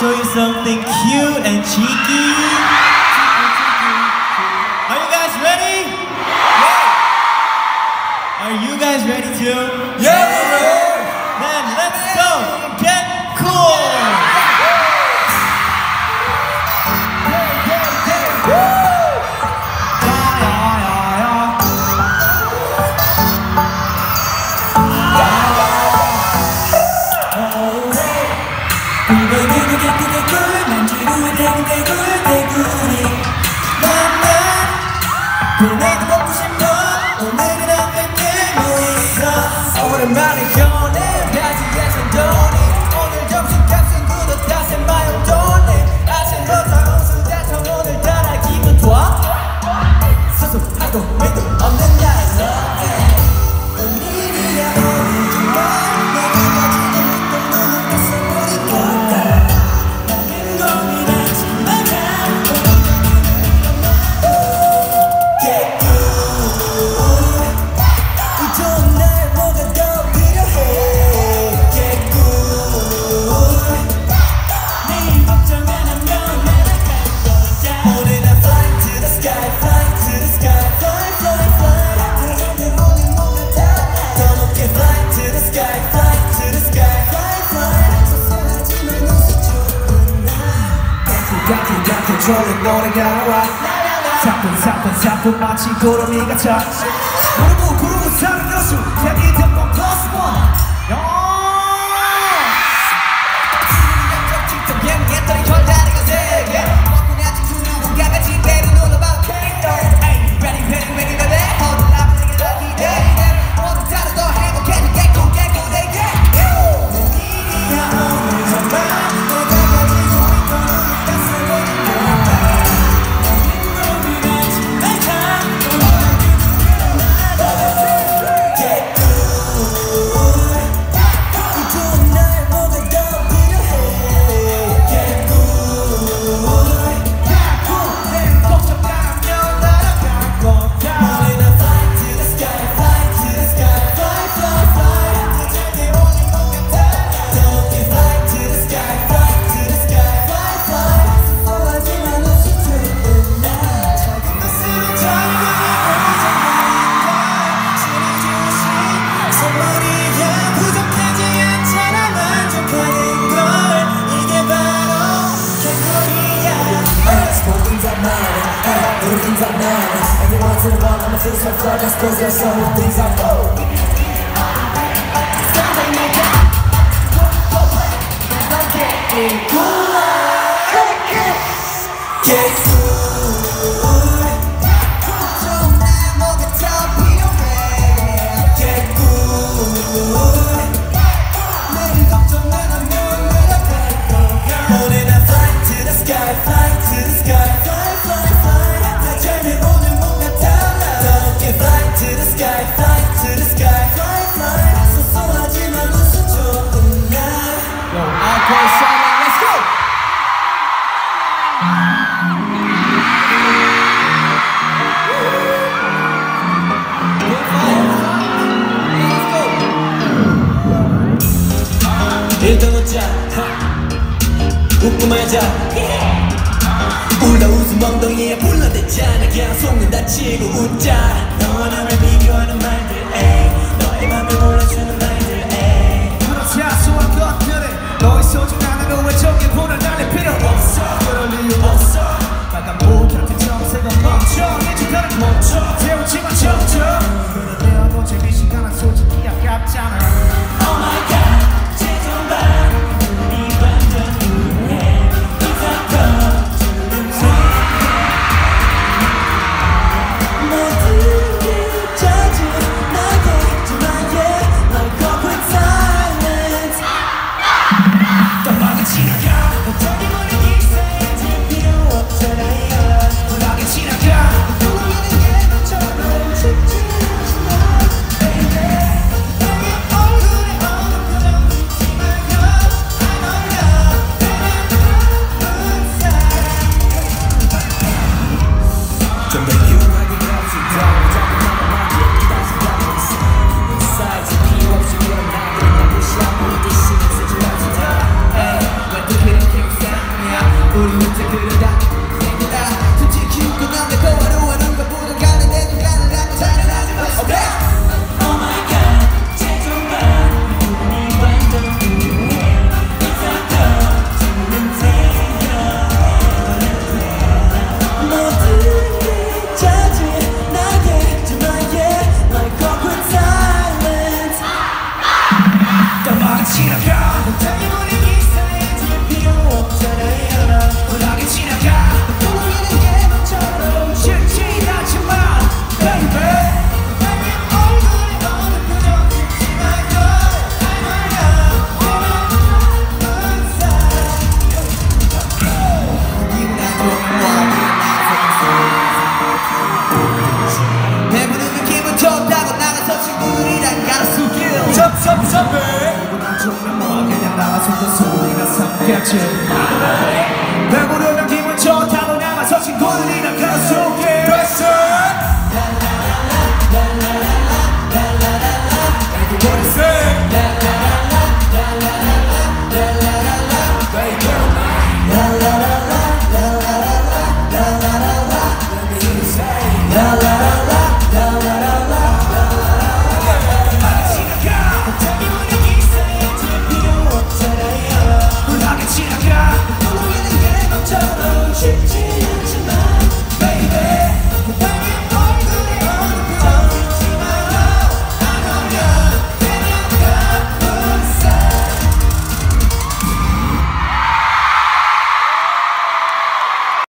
show you something cute and cheeky. Are you guys ready? Yeah. Are you guys ready too? They good, they good. 같은 같은 졸린 노래가 나와 사뿐 사뿐 사뿐 마치 구름이 갇혀 무릎 Vezes só flores, coisas são úteis à mão 찾아 올라웃은 예. 멍덩이에 불러댔잖아. 그냥 속는다 치고 웃자. 너와 나를 비교하는 말들. I got you.